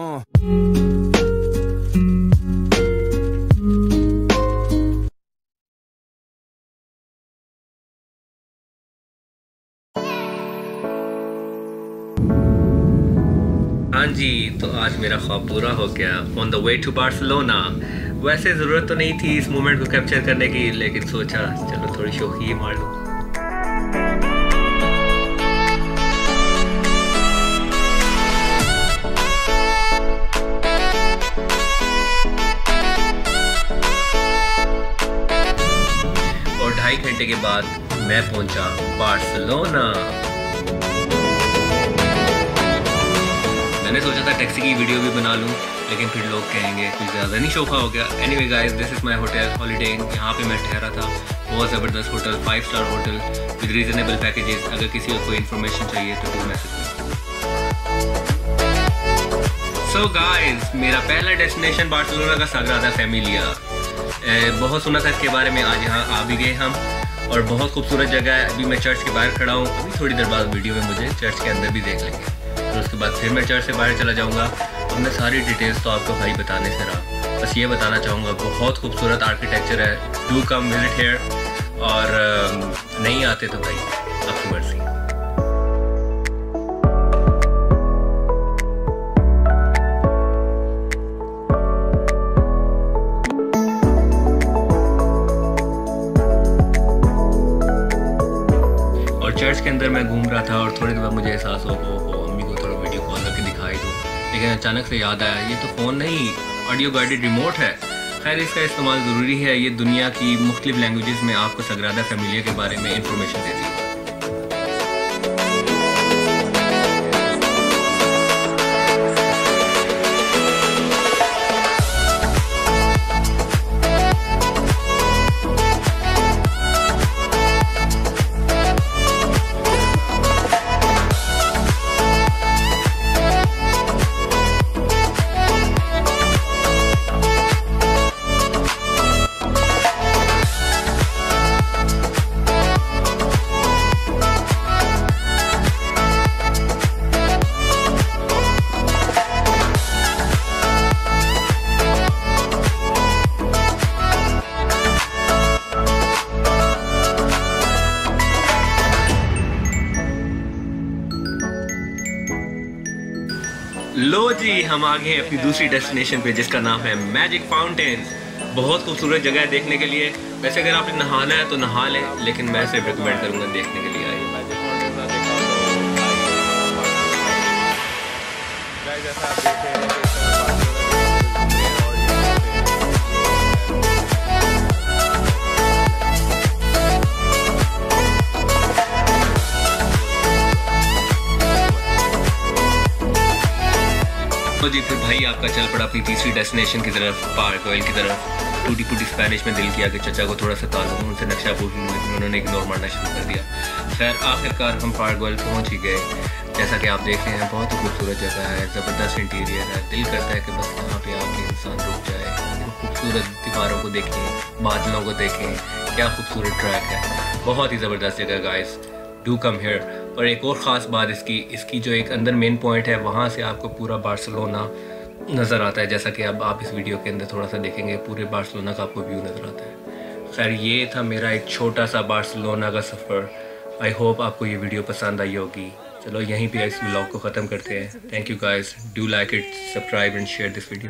Uh. ہاں جی تو آج میرا خواب پورا ہو گیا آن دا وے ٹو بارسلونا ویسے ضرورت تو نہیں تھی اس مومنٹ کو کیپچر کرنے کی، لیکن سوچا، چلو تھوڑی شوقی مار لوں ڈھائی گھنٹے کے بعد میں پہنچا بارسلونا۔ میں نے سوچا تھا ٹیکسی کی ویڈیو بھی بنا لوں، لیکن پھر لوگ کہیں گے کچھ زیادہ نہیں شوقہ ہو گیا۔ Anyway guys this is my hotel holiday یہاں پہ میں ٹھہرا تھا۔ بہت زبردست hotel five star hotel. With reasonable packages اگر کسی کو کوئی انفارمیشن چاہیے تو وہ میسج سو گائز میرا پہلا ڈیسٹینیشن بارسلونا کا ساگرادہ فیملیا بہت سنا تھا اس کے بارے میں، آج یہاں آ بھی گئے ہم، اور بہت خوبصورت جگہ ہے۔ ابھی میں چرچ کے باہر کھڑا ہوں۔ ابھی تھوڑی دیر بعد ویڈیو میں مجھے چرچ کے اندر بھی دیکھ لیں گے۔ اور اس کے بعد پھر میں چرچ سے باہر چلا جاؤں گا۔ اور میں ساری ڈیٹیلس تو آپ کو بھائی بتانے سے رہا۔ بس یہ بتانا چاہوں گا، بہت خوبصورت آرکیٹیکچر ہے۔ ڈو کم وزٹ ہیئر اور نہیں آتے تو بھائی، آپ کی مرضی۔ اور کے اندر میں گھوم رہا تھا اور تھوڑے دیر بعد مجھے احساس ہو ہو امی کو تھوڑا ویڈیو کال کر کے دکھائی دو لیکن اچانک سے یاد آیا، یہ تو فون نہیں آڈیو گائیڈڈ ریموٹ ہے۔ خیر، اس کا استعمال ضروری ہے۔ یہ دنیا کی مختلف لینگویجز میں آپ کو سگرادہ فیملیہ کے بارے میں انفارمیشن دیتی ہے۔ لو جی ہم آگے ہیں اپنی دوسری ڈیسٹینیشن پہ، جس کا نام ہے میجک فاؤنٹین بہت خوبصورت جگہ ہے دیکھنے کے لیے۔ ویسے اگر آپ نے نہانا ہے تو نہا لیں، لیکن میں صرف ریکمینڈ کروں گا دیکھنے کے لیے آئے تو جی پھر بھائی آپ کا چل پڑا اپنی تیسری ڈیسٹینیشن کی طرف پارک آئل کی طرف۔ ٹوٹی پوٹی اسپینش میں دل کیا کہ چچا کو تھوڑا سا تعلق ان سے نقشہ پوچھ انہوں نے اگنور مارنا شروع کر دیا۔ خیر آخر کار ہم پارک آئل پہنچ ہی گئے۔ جیسا کہ آپ دیکھ رہے ہیں، بہت ہی خوبصورت جگہ ہے۔ زبردست انٹیریئر ہے۔ دل کرتا ہے کہ بس یہاں پہ آ کے انسان رک جائے۔ خوبصورت دیواروں کو دیکھیں، بادلوں کو دیکھیں۔ کیا خوبصورت ٹریک ہے۔ بہت ہی زبردست جگہ گائز ڈو کم ہیئر اور ایک اور خاص بات اس کی اس کی جو ایک اندر مین پوائنٹ ہے، وہاں سے آپ کو پورا بارسلونا نظر آتا ہے، جیسا کہ اب آپ اس ویڈیو کے اندر تھوڑا سا دیکھیں گے، پورے بارسلونا کا آپ کو ویو نظر آتا ہے۔ خیر، یہ تھا میرا ایک چھوٹا سا بارسلونا کا سفر۔ آئی ہوپ آپ کو یہ ویڈیو پسند آئی ہوگی۔ چلو، یہیں پہ اس ولاگ کو ختم کرتے ہیں۔ Thank you guys do like it subscribe and share this video